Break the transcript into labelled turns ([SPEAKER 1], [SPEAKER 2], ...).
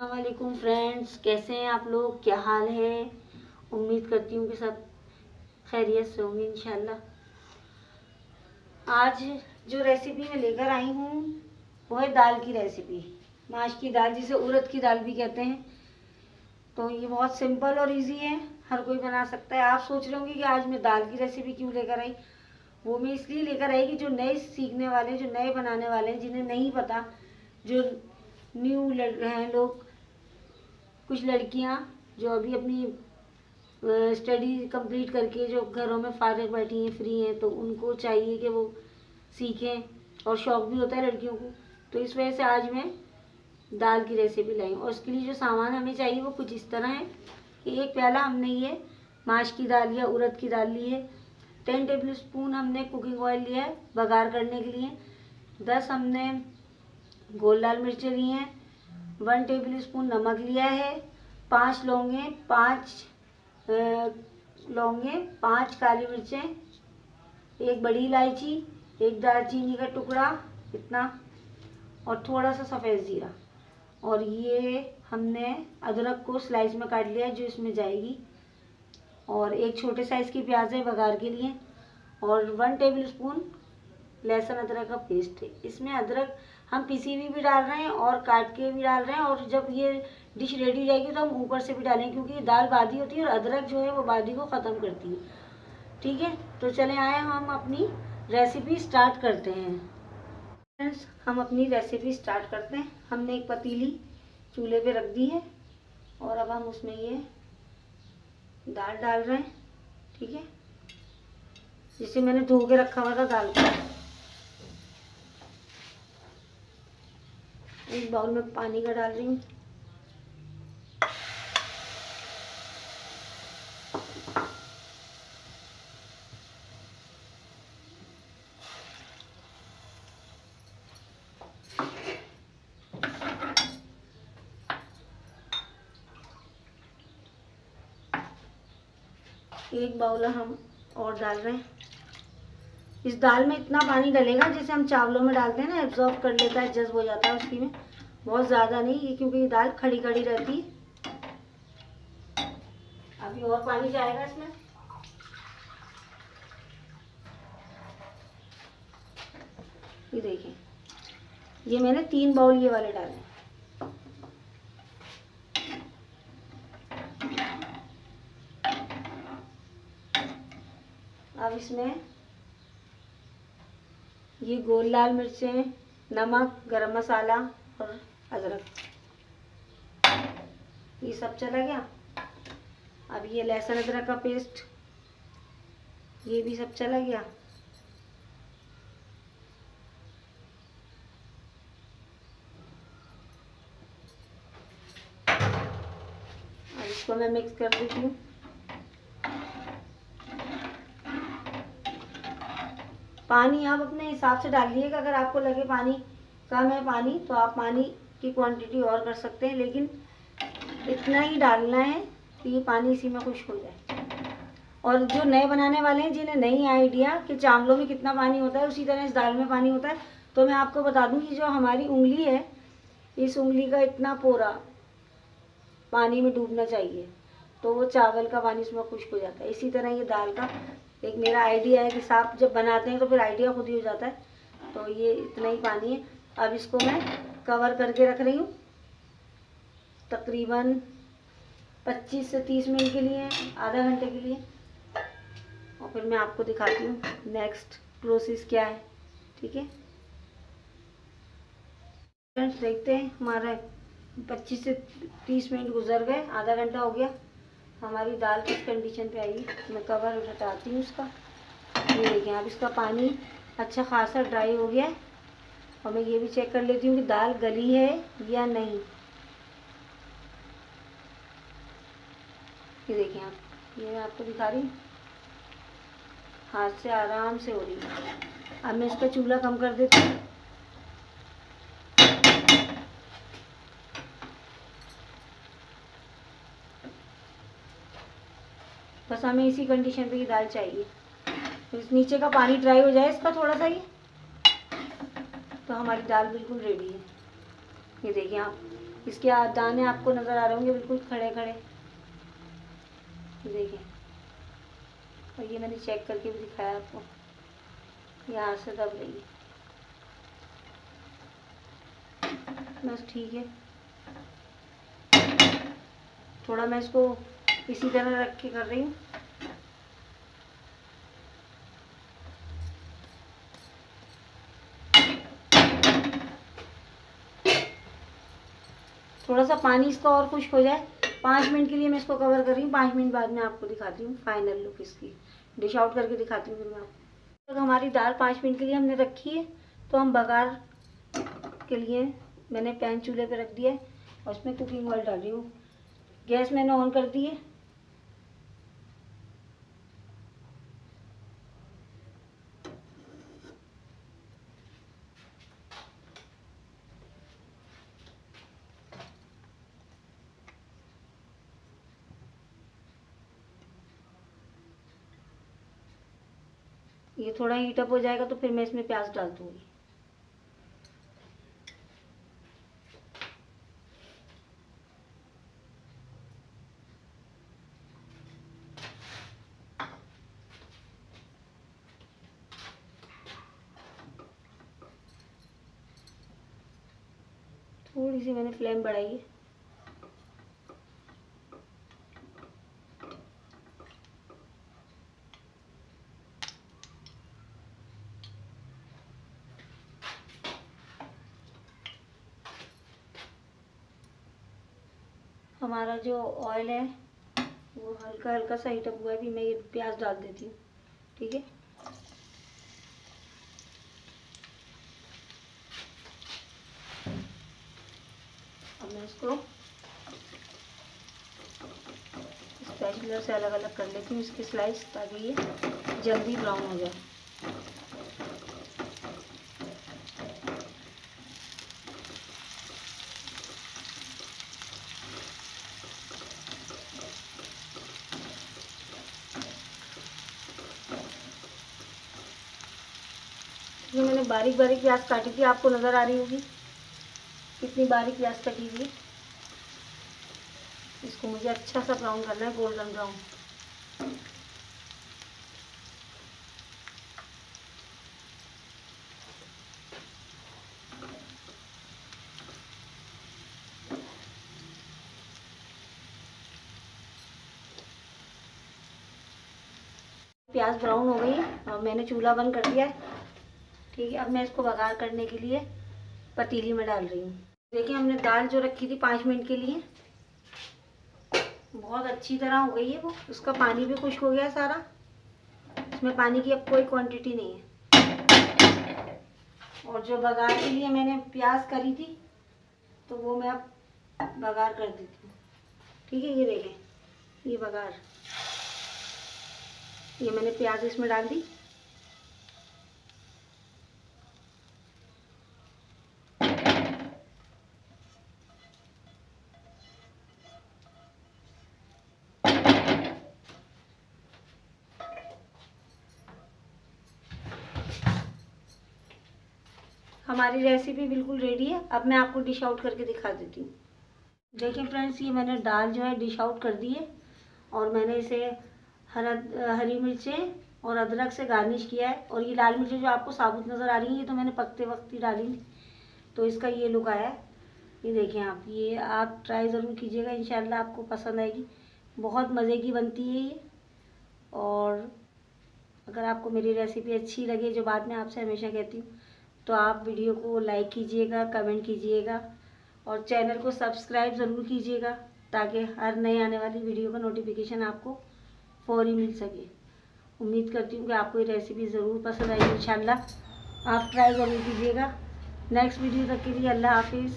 [SPEAKER 1] वालेकुम फ्रेंड्स कैसे हैं आप लोग? क्या हाल है? उम्मीद करती हूँ कि सब खैरियत से होंगे इंशाल्लाह। आज जो रेसिपी मैं लेकर आई हूँ, वो है दाल की रेसिपी माश की दाल, जिसे उड़द की दाल भी कहते हैं। तो ये बहुत सिंपल और इजी है। हर कोई बना सकता है। आप सोच रहे होंगे कि आज मैं दाल की रेसिपी क्यों लेकर आई? वो मैं इसलिए लेकर आई कि जो नए सीखने वाले जो नए बनाने वाले हैं, जिन्हें नहीं पता, जो न्यू हैं लोग कुछ लड़कियाँ जो अभी अपनी स्टडी कंप्लीट करके जो घरों में फारग बैठी हैं फ्री हैं तो उनको चाहिए कि वो सीखें और शौक़ भी होता है लड़कियों को। तो इस वजह से आज मैं दाल की रेसिपी लाई और उसके लिए जो सामान हमें चाहिए वो कुछ इस तरह है कि एक प्याला हमने ये माश की दाल या उड़द की दाल ली है। टेन टेबल स्पून हमने कुकिंग ऑयल लिया है बघार करने के लिए। दस हमने गोल लाल मिर्चें ली हैं। वन टेबल स्पून नमक लिया है, पाँच लौंगे पाँच लौंगे, पाँच काली मिर्चें, एक बड़ी इलायची, एक दालचीनी का टुकड़ा, इतना, और थोड़ा सा सफ़ेद ज़ीरा। और ये हमने अदरक को स्लाइस में काट लिया है, जो इसमें जाएगी। और एक छोटे साइज़ की प्याज है बघार के लिए, और वन टेबल स्पून लहसुन अदरक का पेस्ट है। इसमें अदरक हम पीसी हुई भी डाल रहे हैं और काट के भी डाल रहे हैं और जब ये डिश रेडी हो जाएगी तो हम ऊपर से भी डालेंगे क्योंकि दाल बादी होती है और अदरक जो है वो बादी को ख़त्म करती है। ठीक है? तो चले आए हम अपनी रेसिपी स्टार्ट करते हैं। फ्रेंड्स हम अपनी रेसिपी स्टार्ट करते हैं। हमने एक पतीली चूल्हे पे रख दी है और अब हम उसमें ये दाल डाल रहे हैं। ठीक है? जिसे मैंने धो के रखा हुआ था दाल को। एक बाउल में पानी का डाल रही हूँ। एक बाउल हम और डाल रहे हैं। इस दाल में इतना पानी डलेगा जैसे हम चावलों में डालते हैं ना एब्जॉर्ब कर लेता है जज्ब हो जाता है उसकी में। बहुत ज़्यादा नहीं, ये क्योंकि ये दाल खड़ी खड़ी रहती। अभी और पानी जाएगा इसमें? ये देखिए, ये मैंने तीन बाउल ये वाले डाले। अब इसमें ये गोल लाल मिर्चें, नमक, गरम मसाला और अदरक। ये सब चला गया। अब ये लहसुन अदरक का पेस्ट, ये भी सब चला गया। इसको मैं मिक्स कर देती हूँ। पानी आप अपने हिसाब से डालिएगा। अगर आपको लगे पानी कम है पानी तो आप पानी की क्वांटिटी और कर सकते हैं, लेकिन इतना ही डालना है कि ये पानी इसी में खुश हो जाए। और जो नए बनाने वाले हैं, जिन्हें नई आइडिया कि चावलों में कितना पानी होता है, उसी तरह इस दाल में पानी होता है। तो मैं आपको बता दूँ कि जो हमारी उंगली है, इस उंगली का इतना पोरा पानी में डूबना चाहिए तो वो चावल का पानी इसमें खुश्क हो जाता है। इसी तरह ये दाल का एक मेरा आइडिया है कि साफ़ जब बनाते हैं तो फिर आइडिया खुद ही हो जाता है। तो ये इतना ही पानी है। अब इसको मैं कवर करके रख रही हूँ। तकरीबन 25 से 30 मिनट के लिए, आधा घंटे के लिए। और फिर मैं आपको दिखाती हूँ नेक्स्ट प्रोसेस क्या है, ठीक है? फ्रेंड्स देखते हैं हमारा 25 से 30 मिनट गुजर गए, आधा घंटा हो गया। हमारी दाल किस कंडीशन पे आई मैं कवर हटाती हूँ उसका ये देखिए अब इसका पानी अच्छा खासा ड्राई हो गया है। और मैं ये भी चेक कर लेती हूँ कि दाल गली है या नहीं। ये देखिए आप, ये मैं आपको दिखा रही हाथ से आराम से हो रही है। अब मैं इसका चूल्हा कम कर देती हूँ। बस हमें इसी कंडीशन पे ये दाल चाहिए। तो इस नीचे का पानी ड्राई हो जाए इसका थोड़ा सा ही तो हमारी दाल बिल्कुल रेडी है। ये देखिए आप, इसके दाने आपको नज़र आ रहे होंगे, बिल्कुल खड़े खड़े देखिए। और ये मैंने चेक करके भी दिखाया आपको। यहाँ से दब रही है बस ठीक है। थोड़ा मैं इसको इसी तरह रख के कर रही हूँ। थोड़ा सा पानी इसका और खुश्क हो जाए। पाँच मिनट के लिए मैं इसको कवर कर रही हूँ। पाँच मिनट बाद में आपको दिखाती हूँ फाइनल लुक इसकी। डिश आउट करके दिखाती हूँ फिर मैं आपको। तो हमारी दाल पाँच मिनट के लिए हमने रखी है। तो हम बघार के लिए मैंने पैन चूल्हे पर रख दिया है और उसमें कुकिंग ऑयल डाल रही हूँ। गैस मैंने ऑन कर दी है। ये थोड़ा हीटअप हो जाएगा तो फिर मैं इसमें प्याज डाल दूँगी। थोड़ी सी मैंने फ्लेम बढ़ाई है। हमारा जो ऑयल है, वो हल्का हल्का सा हीटअप हुआ है, अभी मैं ये प्याज डाल देती हूँ, ठीक है? अब मैं इसको स्पैचुलर से अलग अलग कर लेती हूँ, इसकी स्लाइस ताकि ये जल्दी ब्राउन हो जाए। ये मैंने बारीक बारीक प्याज काटी थी। आपको नज़र आ रही होगी कितनी बारीक प्याज कटी हुई। इसको मुझे अच्छा सा ब्राउन करना है, गोल्डन ब्राउन। प्याज ब्राउन हो गई। मैंने चूल्हा बंद कर दिया है। ठीक है, अब मैं इसको बघार करने के लिए पतीली में डाल रही हूँ। देखिए, हमने दाल जो रखी थी पाँच मिनट के लिए, बहुत अच्छी तरह हो गई है वो। उसका पानी भी खुश हो गया सारा। इसमें पानी की अब कोई क्वांटिटी नहीं है। और जो बघार के लिए मैंने प्याज करी थी तो वो मैं अब बघार कर देती हूँ। ठीक है, ये देखें, ये बघार ये मैंने प्याज इसमें डाल दी। हमारी रेसिपी बिल्कुल रेडी है। अब मैं आपको डिश आउट करके दिखा देती हूँ। देखिए फ्रेंड्स ये मैंने दाल जो है डिश आउट कर दी है और मैंने इसे हरा, हरी मिर्चें और अदरक से गार्निश किया है। और ये लाल मिर्चें जो आपको साबुत नज़र आ रही हैं, ये तो मैंने पकते वक्त ही डाली थी तो इसका ये लुक आया ये देखें आप, ये आप ट्राई ज़रूर कीजिएगा, इंशाल्लाह आपको पसंद आएगी। बहुत मज़े की बनती है ये। और अगर आपको मेरी रेसिपी अच्छी लगे, जो बात में आपसे हमेशा कहती हूँ तो आप वीडियो को लाइक कीजिएगा, कमेंट कीजिएगा और चैनल को सब्सक्राइब ज़रूर कीजिएगा ताकि हर नए आने वाली वीडियो का नोटिफिकेशन आपको फौरी मिल सके। उम्मीद करती हूँ कि आपको ये रेसिपी ज़रूर पसंद आएगी इन आप ट्राई ज़रूर कीजिएगा। नेक्स्ट वीडियो तक के लिए अल्लाह हाफिज़।